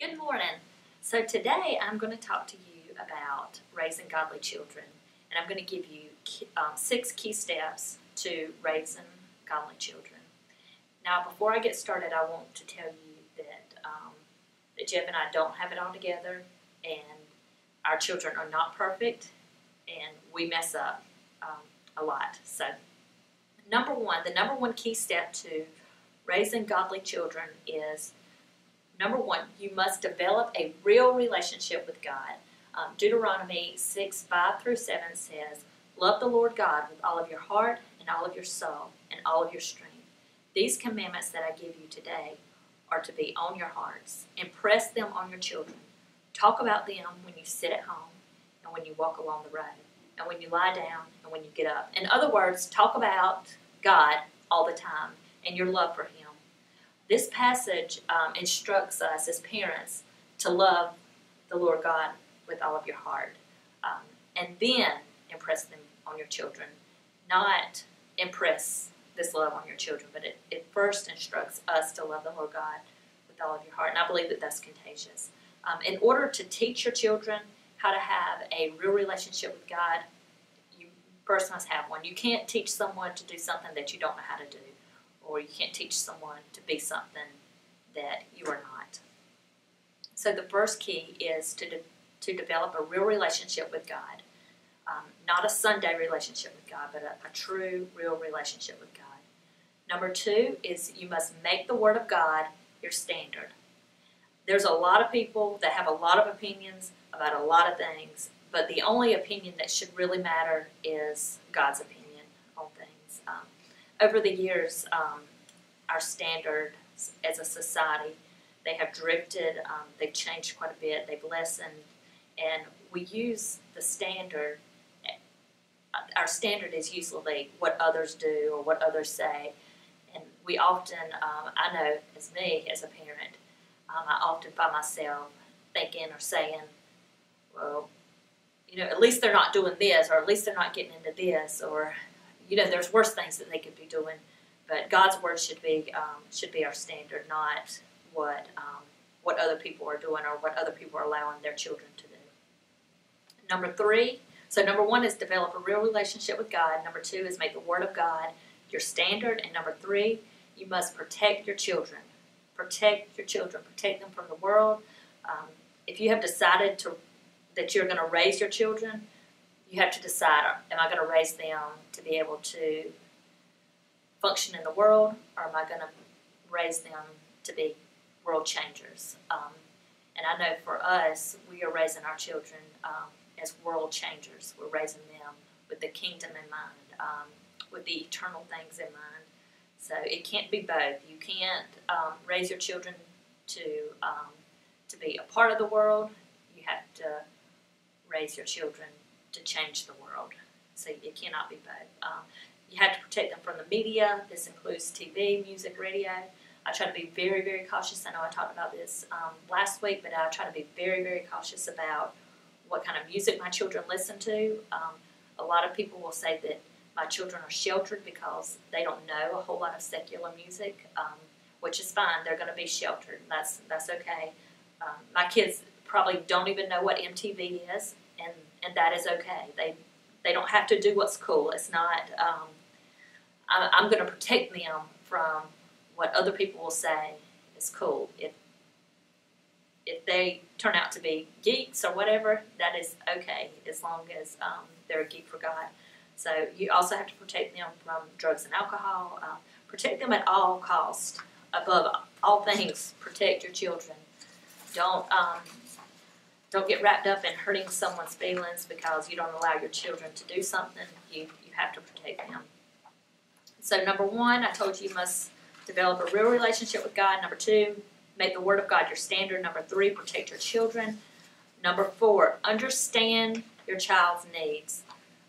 Good morning. So today I'm going to talk to you about raising godly children, and I'm going to give you um, six key steps to raising godly children. Now, before I get started, I want to tell you that um, that Jeff and I don't have it all together, and our children are not perfect, and we mess up um, a lot. So, number one, the number one key step to raising godly children is number one, you must develop a real relationship with God. Um, Deuteronomy 6 5 through 7 says, Love the Lord God with all of your heart and all of your soul and all of your strength. These commandments that I give you today are to be on your hearts. Impress them on your children. Talk about them when you sit at home and when you walk along the road and when you lie down and when you get up. In other words, talk about God all the time and your love for Him this passage um, instructs us as parents to love the Lord God with all of your heart, um, and then impress them on your children. Not impress this love on your children, but it, it first instructs us to love the Lord God with all of your heart, and I believe that that's contagious. Um, in order to teach your children how to have a real relationship with God, you first must have one. You can't teach someone to do something that you don't know how to do or you can't teach someone to be something that you are not. So the first key is to, de- to develop a real relationship with God. Um, not a Sunday relationship with God, but a, a true, real relationship with God. Number two is you must make the Word of God your standard. There's a lot of people that have a lot of opinions about a lot of things, but the only opinion that should really matter is God's opinion on things. Um, over the years, um, our standards as a society, they have drifted, um, they've changed quite a bit, they've lessened, and we use the standard. Our standard is usually what others do or what others say, and we often, um, I know as me as a parent, um, I often find myself thinking or saying, well, you know, at least they're not doing this, or at least they're not getting into this, or you know, there's worse things that they could be doing. But God's word should be um, should be our standard, not what um, what other people are doing or what other people are allowing their children to do. Number three. So number one is develop a real relationship with God. Number two is make the Word of God your standard. And number three, you must protect your children. Protect your children. Protect them from the world. Um, if you have decided to that you're going to raise your children, you have to decide am I going to raise them to be able to function in the world or am I going to raise them to be world changers? Um, and I know for us, we are raising our children um, as world changers. We're raising them with the kingdom in mind, um, with the eternal things in mind. So it can't be both. You can't um, raise your children to um, to be a part of the world. You have to raise your children to change the world. So it cannot be both. Um, you have to protect them from the media. This includes TV, music, radio. I try to be very, very cautious. I know I talked about this um, last week, but I try to be very, very cautious about what kind of music my children listen to. Um, a lot of people will say that my children are sheltered because they don't know a whole lot of secular music, um, which is fine. They're going to be sheltered. That's that's okay. Um, my kids probably don't even know what MTV is, and and that is okay. They they don't have to do what's cool. It's not. Um, I, I'm going to protect them from what other people will say is cool. If if they turn out to be geeks or whatever, that is okay as long as um, they're a geek for God. So you also have to protect them from drugs and alcohol. Uh, protect them at all costs. Above all things, protect your children. Don't um, don't get wrapped up in hurting someone's feelings because you don't allow your children to do something. You, you have to protect them. So, number one, I told you you must develop a real relationship with God. Number two, make the Word of God your standard. Number three, protect your children. Number four, understand your child's needs.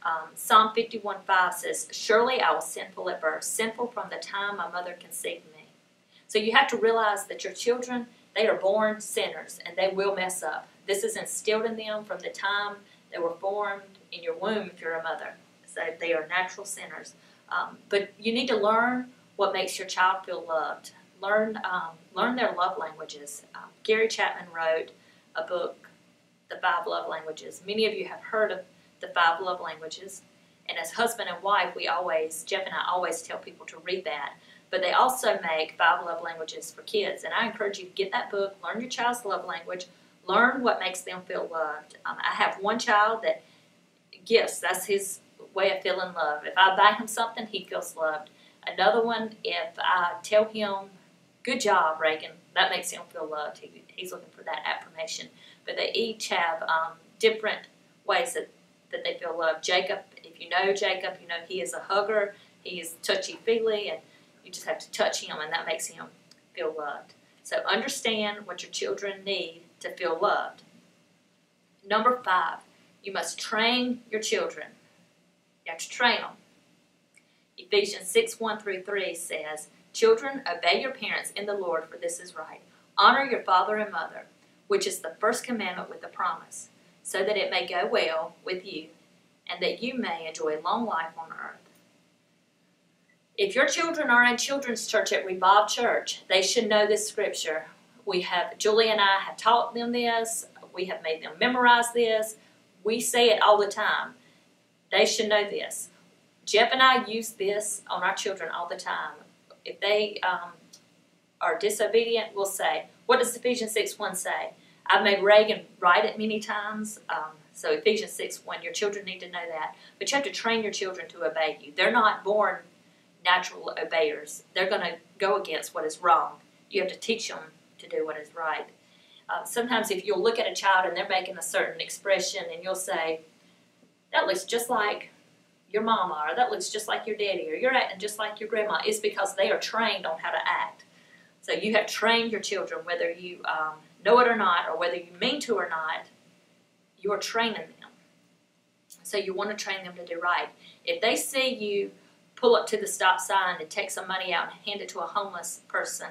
Um, Psalm 51 5 says, Surely I was sinful at birth, sinful from the time my mother conceived me. So you have to realize that your children, they are born sinners and they will mess up. This is instilled in them from the time they were formed in your womb if you're a mother. So they are natural sinners. Um, but you need to learn what makes your child feel loved. learn um, learn their love languages. Um, Gary Chapman wrote a book, The Five Love Languages. Many of you have heard of the five love languages, and as husband and wife, we always Jeff and I always tell people to read that. But they also make five love languages for kids, and I encourage you to get that book, learn your child's love language, learn what makes them feel loved. Um, I have one child that gifts. That's his way of feeling love. If I buy him something, he feels loved. Another one, if I tell him, good job, Reagan, that makes him feel loved. He, he's looking for that affirmation. But they each have um, different ways that, that they feel loved. Jacob, if you know Jacob, you know he is a hugger. He is touchy-feely, and you just have to touch him, and that makes him feel loved. So understand what your children need to feel loved. Number five, you must train your children. You have to train them. Ephesians 6 1 through 3 says, Children, obey your parents in the Lord, for this is right. Honor your father and mother, which is the first commandment with a promise, so that it may go well with you, and that you may enjoy long life on earth. If your children are in children's church at Revolve Church, they should know this scripture. We have, Julie and I have taught them this. We have made them memorize this. We say it all the time. They should know this. Jeff and I use this on our children all the time. If they um, are disobedient, we'll say, What does Ephesians 6 1 say? I've made Reagan write it many times. Um, so Ephesians 6 1, your children need to know that. But you have to train your children to obey you. They're not born natural obeyers, they're going to go against what is wrong. You have to teach them to do what is right. Uh, sometimes if you'll look at a child and they're making a certain expression and you'll say, that looks just like your mama, or that looks just like your daddy, or you're acting just like your grandma, it's because they are trained on how to act. So you have trained your children, whether you um, know it or not, or whether you mean to or not, you are training them. So you want to train them to do right. If they see you pull up to the stop sign and take some money out and hand it to a homeless person,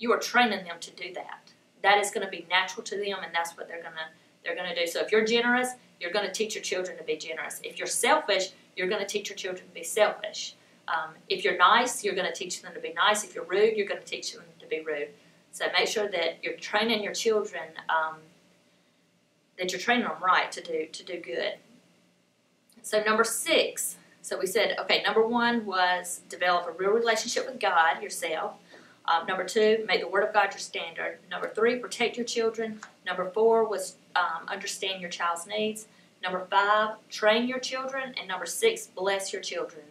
you are training them to do that. That is going to be natural to them, and that's what they're going to they're going to do. So if you're generous, you're going to teach your children to be generous. If you're selfish, you're going to teach your children to be selfish. Um, if you're nice, you're going to teach them to be nice. If you're rude, you're going to teach them to be rude. So make sure that you're training your children, um, that you're training them right to do to do good. So number six. So we said, okay, number one was develop a real relationship with God yourself. Um, number two, make the Word of God your standard. Number three, protect your children. Number four was um, understand your child's needs. Number five, train your children. And number six, bless your children.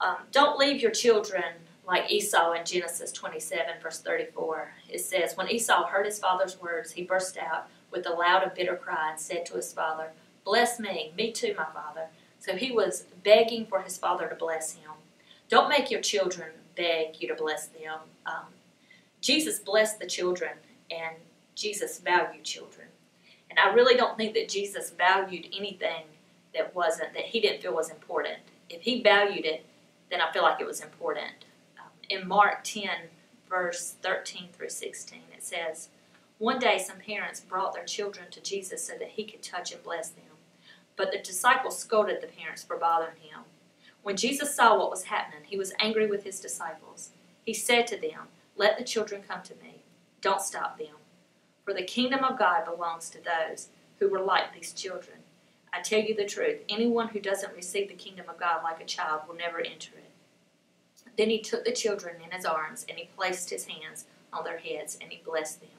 Um, don't leave your children like Esau in Genesis 27, verse 34. It says, When Esau heard his father's words, he burst out with a loud and bitter cry and said to his father, Bless me, me too, my father. So he was begging for his father to bless him. Don't make your children beg you to bless them. Um, Jesus blessed the children, and Jesus valued children. And I really don't think that Jesus valued anything that wasn't, that he didn't feel was important. If he valued it, then I feel like it was important. Um, in Mark 10, verse 13 through 16, it says, One day some parents brought their children to Jesus so that he could touch and bless them. But the disciples scolded the parents for bothering him. When Jesus saw what was happening, he was angry with his disciples. He said to them, Let the children come to me. Don't stop them. For the kingdom of God belongs to those who were like these children. I tell you the truth, anyone who doesn't receive the kingdom of God like a child will never enter it. Then he took the children in his arms and he placed his hands on their heads and he blessed them.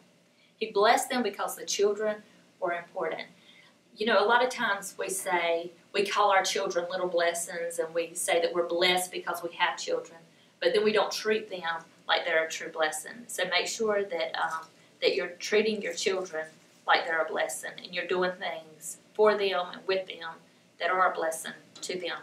He blessed them because the children were important. You know, a lot of times we say, we call our children little blessings and we say that we're blessed because we have children, but then we don't treat them like they're a true blessing. So make sure that um, that you're treating your children like they're a blessing and you're doing things for them and with them that are a blessing to them.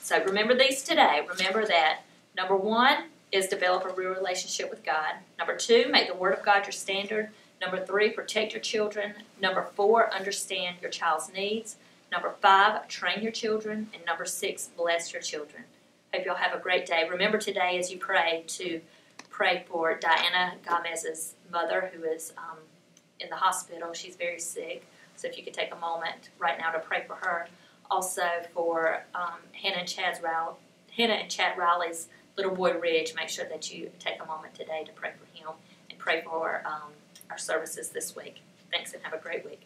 So remember these today. Remember that number one is develop a real relationship with God. Number two, make the Word of God your standard. Number three, protect your children. Number four, understand your child's needs. Number five, train your children. And number six, bless your children. Hope y'all have a great day. Remember today as you pray to pray for Diana Gomez's mother who is um, in the hospital. She's very sick. So if you could take a moment right now to pray for her. Also for um, Hannah and Chad's Hannah and Chad Riley's little boy Ridge, make sure that you take a moment today to pray for him and pray for um, our services this week. Thanks and have a great week.